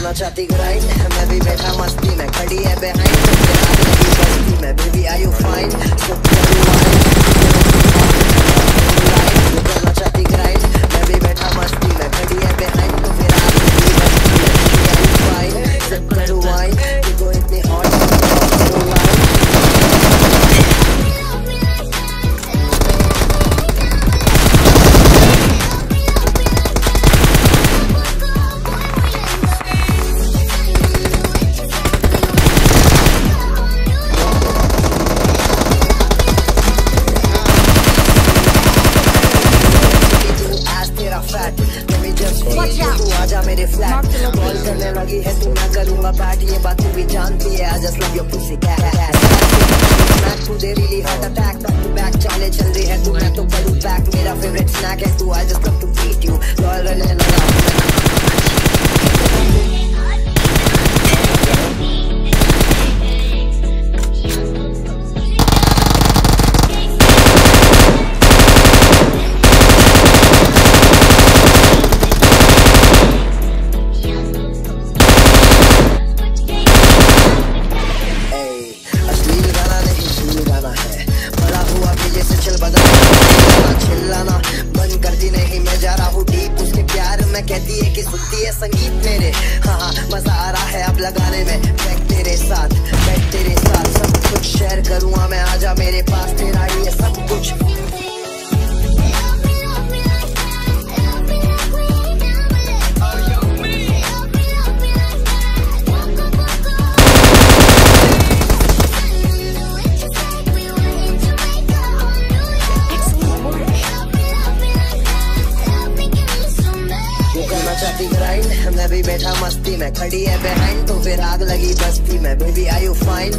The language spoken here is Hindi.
करना चाहती ग्राइंड मैं भी बैठा मस्ती में खड़ी है बिहाइंड मेरे फ्लैट कॉल करने लगी है तू मैं करूँगा बैट ये बात तू भी जानती है। I just love your pussy cat तू दे really heart attack back to back चाले चल रही है तू मैं तो करूँ बैक मेरा फेवरेट स्नैक है तू I just love to beat you royal रहने लगा। है संगीत मेरे हाँ हाँ मज़ा आ रहा है अब लगाने में। बैठ तेरे साथ, बैठ तेरे साथ, सब कुछ शेयर करूँगा मैं, आजा मेरे पास, तेरा मैं भी बैठा मस्ती में, खड़ी है बिहाइंड तो फिर आग लगी बस्ती में। Baby I you fine